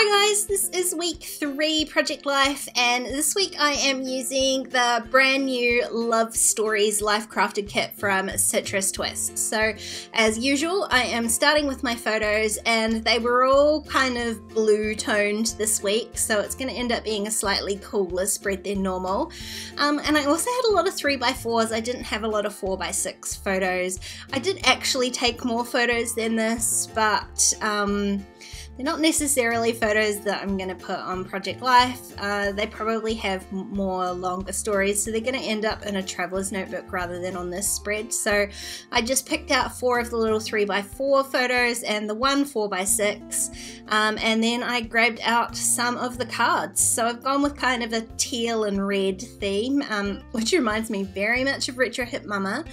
Hi guys, this is week three Project Life, and this week I am using the brand new Love Stories Life Crafted kit from Citrus Twist. So, as usual, I am starting with my photos, and they were all kind of blue toned this week, so it's going to end up being a slightly cooler spread than normal. Um, and I also had a lot of 3x4s, I didn't have a lot of 4x6 photos. I did actually take more photos than this, but. Um, they're not necessarily photos that I'm going to put on Project Life. Uh, they probably have more longer stories, so they're going to end up in a traveler's notebook rather than on this spread. So I just picked out four of the little 3x4 photos and the one 4x6, um, and then I grabbed out some of the cards. So I've gone with kind of a teal and red theme, um, which reminds me very much of Retro Hip Mama.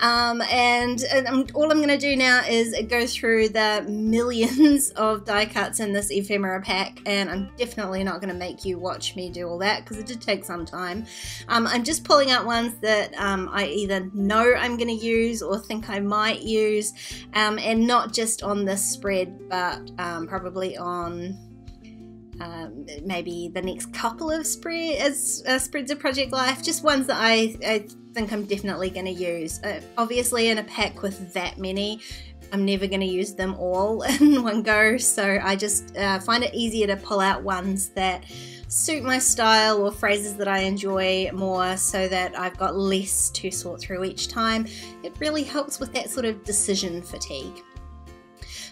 Um, and, and all I'm going to do now is go through the millions of die cuts in this ephemera pack, and I'm definitely not going to make you watch me do all that because it did take some time. Um, I'm just pulling out ones that um, I either know I'm going to use or think I might use, um, and not just on this spread, but um, probably on um, maybe the next couple of spreads, uh, spreads of Project Life, just ones that I, I think I'm definitely going to use. Uh, obviously, in a pack with that many, I'm never going to use them all in one go, so I just uh, find it easier to pull out ones that suit my style or phrases that I enjoy more so that I've got less to sort through each time. It really helps with that sort of decision fatigue.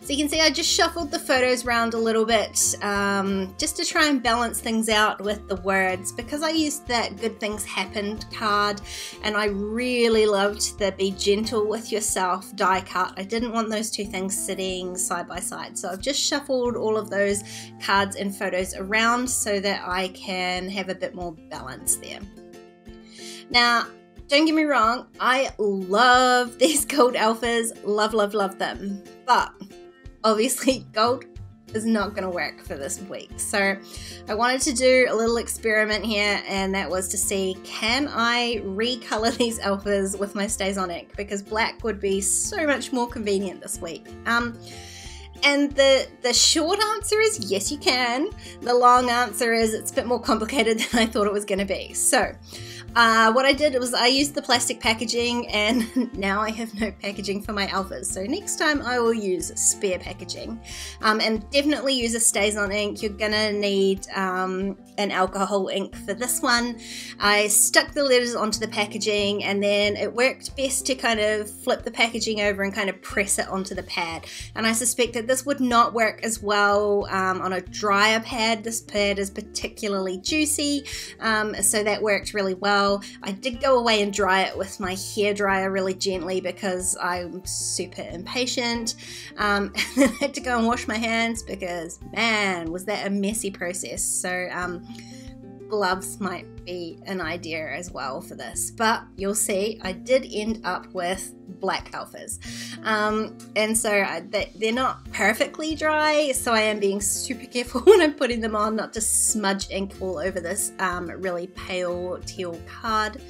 So you can see I just shuffled the photos around a little bit um, just to try and balance things out with the words because I used that good things happened card and I really loved the be gentle with yourself die cut. I didn't want those two things sitting side by side. So I've just shuffled all of those cards and photos around so that I can have a bit more balance there. Now, don't get me wrong, I love these gold alphas, love, love, love them. But obviously gold is not going to work for this week. So I wanted to do a little experiment here and that was to see can I recolor these alphas with my StazOn ink because black would be so much more convenient this week. Um, and the the short answer is yes you can. The long answer is it's a bit more complicated than I thought it was going to be. So uh, what I did was I used the plastic packaging and now I have no packaging for my alphas. So next time I will use spare packaging. Um, and definitely use a StazOn ink. You're gonna need um, an alcohol ink for this one. I stuck the letters onto the packaging and then it worked best to kind of flip the packaging over and kind of press it onto the pad. And I suspect that this would not work as well um, on a drier pad. This pad is particularly juicy, um, so that worked really well well. I did go away and dry it with my hair dryer really gently because I'm super impatient. Um, I had to go and wash my hands because, man, was that a messy process. So, um, gloves might be an idea as well for this. But you'll see, I did end up with black alphas. Um, and so I, they're not perfectly dry, so I am being super careful when I'm putting them on not to smudge ink all over this um, really pale teal card.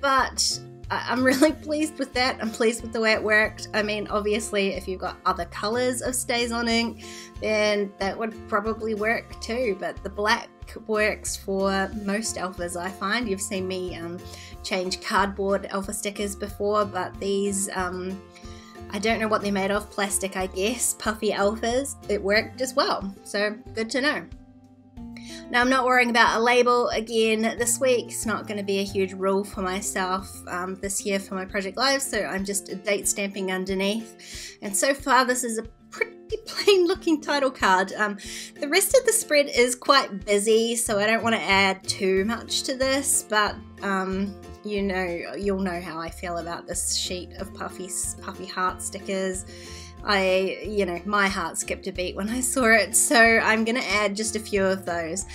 But I'm really pleased with that. I'm pleased with the way it worked. I mean, obviously, if you've got other colors of StazOn ink, then that would probably work too. But the black works for most alphas, I find. You've seen me um, change cardboard alpha stickers before, but these, um, I don't know what they're made of, plastic, I guess, puffy alphas, it worked as well. So good to know. Now, I'm not worrying about a label again this week. It's not going to be a huge rule for myself um, this year for my Project Life, so I'm just date stamping underneath. And so far, this is a pretty plain looking title card. Um, the rest of the spread is quite busy, so I don't want to add too much to this, but um, you know, you'll know how I feel about this sheet of puffy, puffy heart stickers. I, you know, my heart skipped a beat when I saw it, so I'm going to add just a few of those.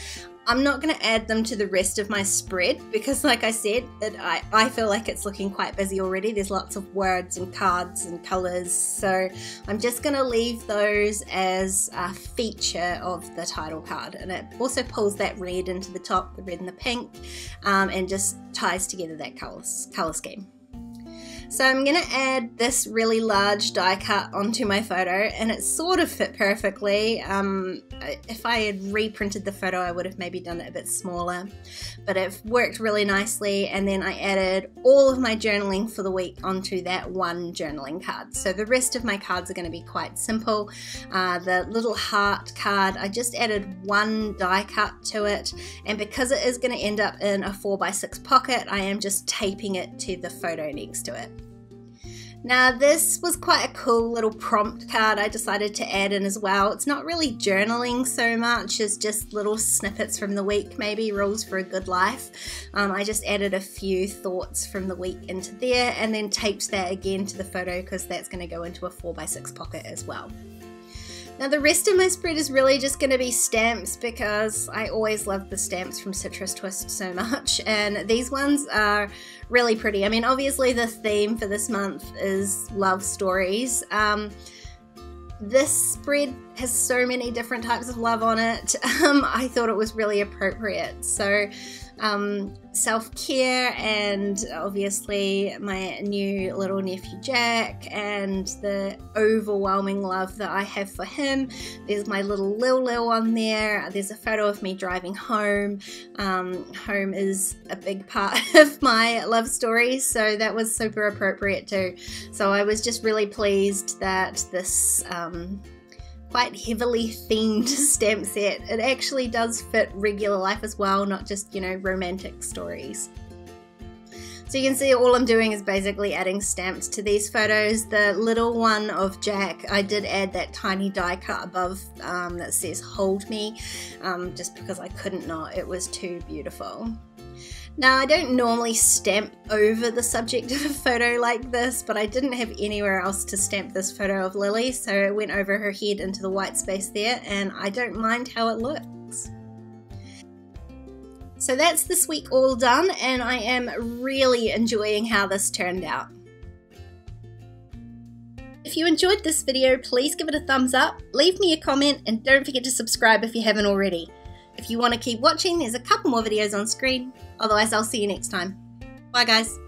I'm not going to add them to the rest of my spread because, like I said, it, I, I feel like it's looking quite busy already. There's lots of words and cards and colours, so I'm just going to leave those as a feature of the title card. And it also pulls that red into the top, the red and the pink, um, and just ties together that colour, colour scheme. So I'm going to add this really large die cut onto my photo and it sort of fit perfectly. Um, if I had reprinted the photo I would have maybe done it a bit smaller but it worked really nicely and then I added all of my journaling for the week onto that one journaling card. So the rest of my cards are going to be quite simple. Uh, the little heart card I just added one die cut to it and because it is going to end up in a 4x6 pocket I am just taping it to the photo next to it. Now this was quite a cool little prompt card I decided to add in as well. It's not really journaling so much as just little snippets from the week, maybe rules for a good life. Um, I just added a few thoughts from the week into there and then taped that again to the photo because that's going to go into a 4x6 pocket as well. Now the rest of my spread is really just going to be stamps because I always love the stamps from Citrus Twist so much and these ones are really pretty. I mean obviously the theme for this month is love stories. Um, this spread has so many different types of love on it. Um, I thought it was really appropriate. So um, self care, and obviously my new little nephew Jack, and the overwhelming love that I have for him. There's my little Lil Lil on there. There's a photo of me driving home. Um, home is a big part of my love story, so that was super appropriate too. So I was just really pleased that this. Um, quite heavily themed stamp set. It actually does fit regular life as well, not just, you know, romantic stories. So you can see all I'm doing is basically adding stamps to these photos. The little one of Jack, I did add that tiny die cut above um, that says hold me, um, just because I couldn't not. It was too beautiful. Now, I don't normally stamp over the subject of a photo like this, but I didn't have anywhere else to stamp this photo of Lily, so it went over her head into the white space there, and I don't mind how it looks. So that's this week all done, and I am really enjoying how this turned out. If you enjoyed this video, please give it a thumbs up, leave me a comment, and don't forget to subscribe if you haven't already. If you want to keep watching, there's a couple more videos on screen. Otherwise, I'll see you next time. Bye, guys.